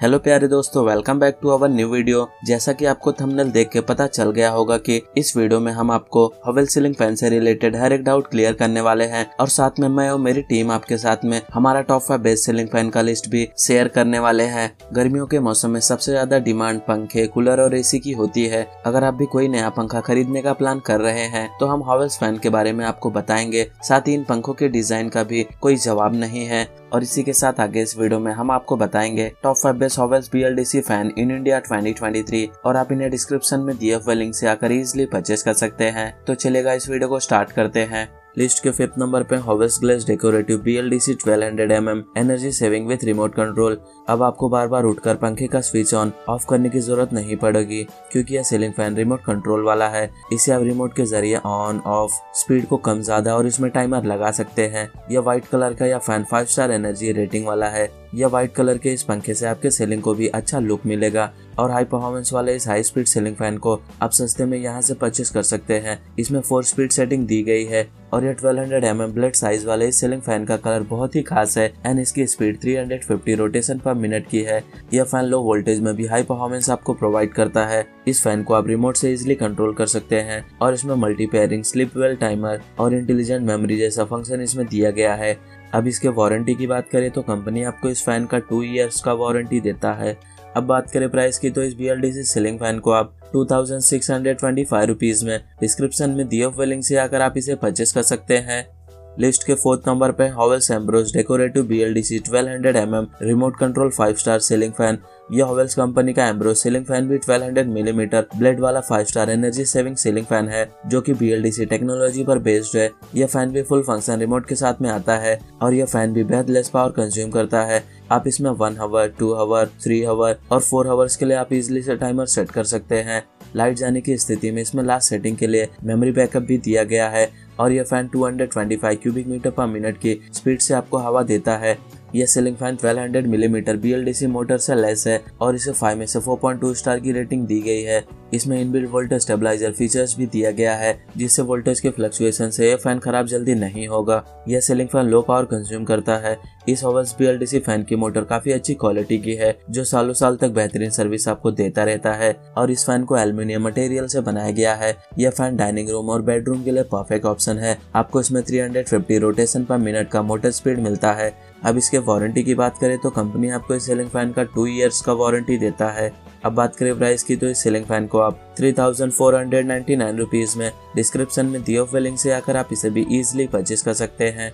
Hello प्यारे दोस्तों welcome back to our new video जैसा कि आपको थंबनेल देख के पता चल गया होगा कि इस वीडियो में हम आपको हवेल सीलिंग फ़ैन से रिलेटेड हर एक डाउट क्लियर करने वाले हैं और साथ में मैं और मेरी टीम आपके साथ में हमारा top five best ceiling fan का लिस्ट भी शेयर करने वाले हैं। गर्मियों के मौसम में सबसे ज़्यादा डिमांड पंखे कूलर और एसी की होती है। अगर आप भी कोई नया पंखा खरीदने का प्लान कर रहे हैं तो हम हवेल्स फ़ैन के बारे में आपको बताएँगे। साथ ही इन पंखों के डिज़ाइन का भी कोई जवाब नहीं है। और इसी के साथ आगे इस वीडियो में हम आपको बताएँगे top five best Havells B fan in India 2023 और आप इन्हें डिस्क्रिप्शन में दिए हुए लिंक से आकर इजिली परचेज कर सकते हैं। तो चलेगा इस वीडियो को स्टार्ट करते हैं। लिस्ट के फिफ्थ नंबर पे Havells Glaze decorative B L D C twelve hundred M M energy saving with remote control अब आपको बार बार उठकर पंखे का स्विच ऑन ऑफ़ करने की ज़रूरत नहीं पड़ेगी, क्योंकि यह सीलिंग फ़ैन रिमोट कंट्रोल वाला है। इसे आप रिमोट के ज़रिए ऑन ऑफ़ स्पीड को कम ज़्यादा और इसमें टाइमर लगा सकते हैं। यह व्हाइट कलर का यह fan five star energy rating वाला है। यह व्हाइट कलर के इस पंखे से आपके सीलिंग को भी अच्छा लुक मिलेगा। और हाई परफॉर्मेंस वाले इस हाई स्पीड सीलिंग फ़ैन को आप सस्ते में यहाँ से परचेस कर सकते हैं। इसमें फोर स्पीड सेटिंग दी गई है और ये 1200 hundred M M blade size वाले इस सीलिंग फ़ैन का कलर बहुत ही खास है एंड इसकी स्पीड 350 रोटेशन पर मिनट की है। यह फ़ैन लो वोल्टेज में भी हाई परफॉर्मेंस आपको प्रोवाइड करता है। इस फ़ैन को आप रिमोट से इजिली कंट्रोल कर सकते हैं और इसमें multi pairing sleep well timer और इंटेलिजेंट मेमोरी जैसा फ़ंक्शन इसमें दिया गया है। अब इसके वारंटी की बात करें तो कंपनी आपको इस फ़ैन का टू ईयर्स का वारंटी देता है। अब बात करें प्राइस की तो इस B L D C ceiling fan को आप two thousand six hundred twenty five rupees में डिस्क्रिप्शन में दिए हुए लिंक से आकर आप इसे परचेस कर सकते हैं। लिस्ट के फोर्थ नंबर पे Havells Ambrose decorative B L D C twelve hundred M M remote control five star ceiling fan यह हॉवेल्स कंपनी का एम्ब्रोज सीलिंग फ़ैन भी 1200 मिलीमीटर ब्लेड वाला five star energy saving ceiling fan है, जो कि B technology पर based है। यह फ़ैन भी फुल फ़ंक्शन रिमोट के साथ में आता है और यह फ़ैन भी बेहद लेस पावर कंज्यूम करता है। आप इसमें one hour two hour three hour और फोर हावर्स के लिए आप इजिली से टाइमर सेट कर सकते हैं। लाइट जाने की स्थिति में इसमें लास्ट सेटिंग के लिए मेमोरी बैकअप भी दिया गया है और यह fan 225 cubic metre per minute की स्पीड से आपको हवा देता है। यह ceiling fan 1200 millimetre BLDC motor से लेस है और इसे 5 में से 4.2 स्टार की रेटिंग दी गई है। इसमें इनबिल्ट वोल्टेज स्टेबलाइजर फीचर्स भी दिया गया है, जिससे वोल्टेज के फ्लक्चुएशन से यह फ़ैन खराब जल्दी नहीं होगा। यह ceiling fan low power consume करता है। इस ओवल्स बी फ़ैन की मोटर काफ़ी अच्छी क्वालिटी की है, जो सालों साल तक बेहतरीन सर्विस आपको देता रहता है, और इस फ़ैन को एल्यूमिनियम मटेरियल से बनाया गया है। यह फ़ैन डाइनिंग रूम और बेडरूम के लिए परफेक्ट ऑप्शन है। आपको इसमें 350 रोटेशन पर मिनट का मोटर स्पीड मिलता है। अब इसके वारंटी की बात करें तो कंपनी आपको इस सीलिंग फ़ैन का टू ईयर्स का वारंटी देता है। अब बात करें प्राइस की तो इस सीलिंग फ़ैन को आप three thousand four hundred ninety nine rupees में डिस्क्रिप्शन में दियो फिलिंग से आकर आप इसे भी इजिली परचेज कर सकते हैं।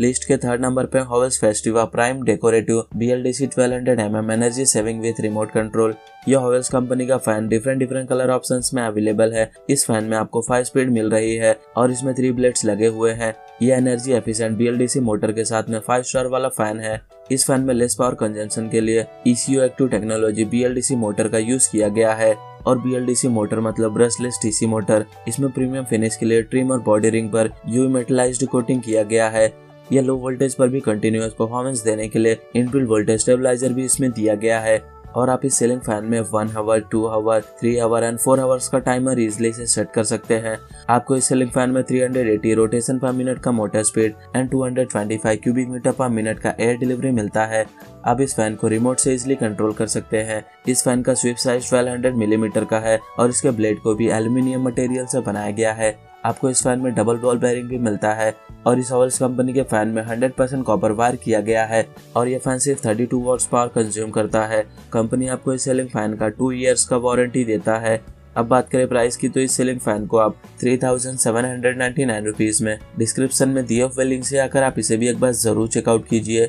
लिस्ट के थर्ड नंबर पे Havells Festiva prime decorative B L D C twelve hundred M M energy saving with remote control यह हॉवेल्स कंपनी का fan different different colour option में अवेलेबल है। इस फ़ैन में आपको फाइव स्पीड मिल रही है और इसमें थ्री ब्लेड्स लगे हुए हैं। यह एनर्जी एफिशिएंट बी मोटर के साथ में फाइव स्टार वाला फ़ैन है। इस फ़ैन में लेस पावर कंजम्पशन के लिए E C O active technology BLDC motor का यूज़ किया गया है। और बीएलडीसी मोटर मतलब ब्रशलेस टीसी मोटर इसमें प्रीमियम फिनिश के लिए ट्रिम और बॉडी रिंग पर यू मेटलाइज्ड कोटिंग किया गया है। यह लो वोल्टेज पर भी कंटिन्यूस परफॉर्मेंस देने के लिए इनबिल्ट वोल्टेज स्टेबलाइजर भी इसमें दिया गया है। और आप इस सीलिंग फ़ैन में one hour two hour three hour and four hours का टाइमर इजिली से सेट कर सकते हैं। आपको इस सीलिंग फ़ैन में 380 रोटेशन पर मिनट का motor speed and 225 cubic metre per minute का एयर डिलीवरी मिलता है। आप इस फ़ैन को रिमोट से इजिली कंट्रोल कर सकते हैं। इस फ़ैन का स्विप साइज़ 1200 मिलीमीटर का है और इसके ब्लेड को भी एल्यूमिनियम मटेरियल से बनाया गया है। आपको इस फ़ैन में डबल बॉल बेरिंग भी मिलता है और इस हॉवल्स कंपनी के फ़ैन में 100% कॉपर वायर किया गया है और यह फ़ैन सिर्फ़ 32 वॉट्स पावर कंज्यूम करता है। कंपनी आपको इस सेलिंग फ़ैन का टू ईयर्स का वारंटी देता है। अब बात करें प्राइस की तो इस सीलिंग फ़ैन को आप three thousand seven hundred ninety nine rupees में डिस्क्रिप्शन में दिए हुए लिंक से आकर आप इसे भी एक बार ज़रूर चेकआउट कीजिए।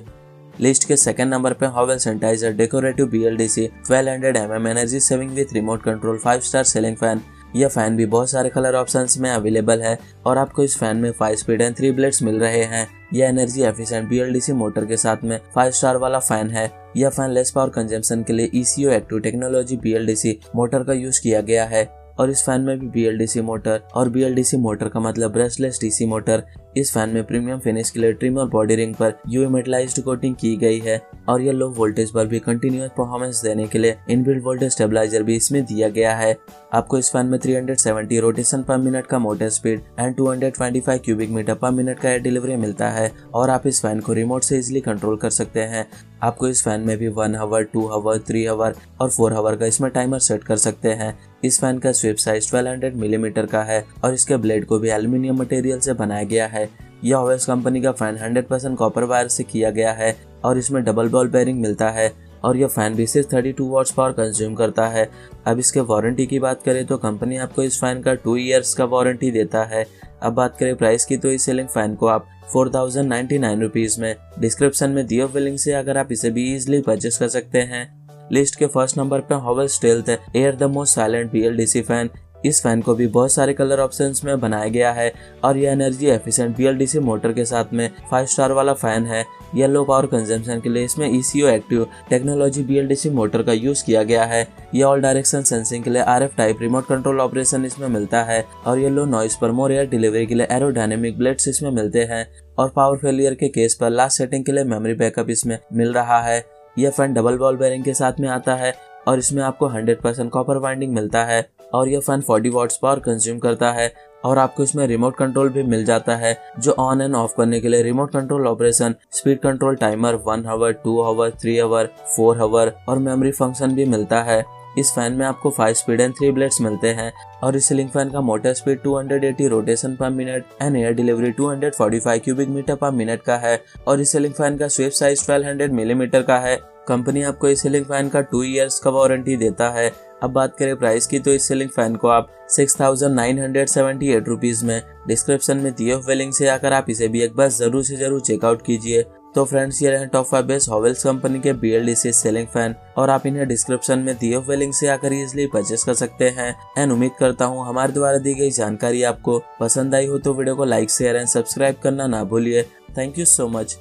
लिस्ट के सेकंड नंबर पे Havells sanitiser decorative B L D C twelve hundred M M energy saving with remote control five star ceiling fan यह फ़ैन भी बहुत सारे कलर ऑप्शंस में अवेलेबल है और आपको इस फ़ैन में five speed and three blades मिल रहे हैं। यह एनर्जी एफिशिएंट BLDC मोटर के साथ में फाइव स्टार वाला फ़ैन है। यह फ़ैन लेस पावर कंजम्पशन के लिए E C O active technology BLDC motor का यूज़ किया गया है। और इस फ़ैन में भी BLDC मोटर और बी मोटर का मतलब ब्रशलेस डीसी मोटर इस फ़ैन में प्रीमियम फिनिश के लिए ट्रिम और बॉडी रिंग पर यू मेटलाइज्ड कोटिंग की गई है और यह लो वोल्टेज पर भी कंटिन्यूस परफॉर्मेंस देने के लिए इनबिल्ट वोल्टेज स्टेबलाइजर भी इसमें दिया गया है। आपको इस फ़ैन में 370 रोटेशन पर मिनट का motor speed and 225 cubic metre per minute का एयर डिलीवरी मिलता है और आप इस फ़ैन को रिमोट से इजिली कंट्रोल कर सकते हैं। आपको इस फ़ैन में भी one hour two hour three hour और फोर हावर का इसमें टाइमर सेट कर सकते हैं। इस फ़ैन का स्विप साइज़ 1200 मिलीमीटर का है और इसके ब्लेड को भी एल्यूमिनियम मटेरियल से बनाया गया है। यह ओवेस कंपनी का फ़ैन 100% कॉपर वायर से किया गया है और इसमें डबल बॉल बेरिंग मिलता है। और यह फ़ैन सिर्फ़ 32 वॉट्स पावर कंज्यूम करता है। अब इसके वारंटी की बात करें तो कंपनी आपको इस फ़ैन का टू ईयर्स का वारंटी देता है। अब बात करें प्राइस की तो इस सेलिंग फ़ैन को आप four thousand ninety nine rupees में डिस्क्रिप्शन में दियो विलिंग से अगर आप इसे भी इजिली परचेस कर सकते हैं। लिस्ट के फ़र्स्ट नंबर पे Havells stealth air the most silent BLDC fan इस फ़ैन को भी बहुत सारे कलर ऑप्शन में बनाया गया है और यह एनर्जी एफिशिएंट बीएलडीसी मोटर के साथ में फाइव स्टार वाला फ़ैन है। यह लो पावर कंजम्पशन के लिए इसमें E C O active technology BLDC motor का यूज़ किया गया है। यह ऑल डायरेक्शन सेंसिंग के लिए RF type remote control operation इसमें मिलता है और ये लो नॉइस पर मोर एयर डिलीवरी के लिए एरोडायनेमिक ब्लेड्स इसमें मिलते हैं और पावर फेलियर के केस पर लास्ट सेटिंग के लिए मेमोरी बैकअप इसमें मिल रहा है। यह फ़ैन डबल बॉल बेरिंग के साथ में आता है और इसमें आपको 100% कॉपर वाइंडिंग मिलता है। और यह फ़ैन 40 वॉट्स पावर कंज्यूम करता है और आपको इसमें रिमोट कंट्रोल भी मिल जाता है, जो ऑन एंड ऑफ़ करने के लिए remote control operation speed control timer one hour two hour three hour four hour और मेमोरी फ़ंक्शन भी मिलता है। इस फ़ैन में आपको five speed and three blades मिलते हैं और इस सीलिंग फ़ैन का motor speed 280 rotation per minute and air delivery 245 cubic metre per minute का है और इस सीलिंग फ़ैन का स्विप साइज़ 1200 मिलीमीटर mm का है। कंपनी आपको इस सीलिंग फ़ैन का टू ईयर्स का वारंटी देता है। अब बात करें प्राइस की तो इस सीलिंग फ़ैन को आप six thousand nine hundred seventy eight rupees में डिस्क्रिप्शन में दिए हुए लिंक से आकर आप इसे भी एक बार ज़रूर से ज़रूर चेकआउट कीजिए। तो फ्रेंड्स ये top five best Havells company के बी एल सेलिंग फ़ैन और आप इन्हें डिस्क्रिप्शन में दिए हुए लिंक से आकर इजिली परचेस कर सकते हैं। एंड उम्मीद करता हूँ हमारे द्वारा दी गई जानकारी आपको पसंद आई हो तो वीडियो को लाइक शेयर एंड सब्सक्राइब करना ना भूलिए। Thank you so much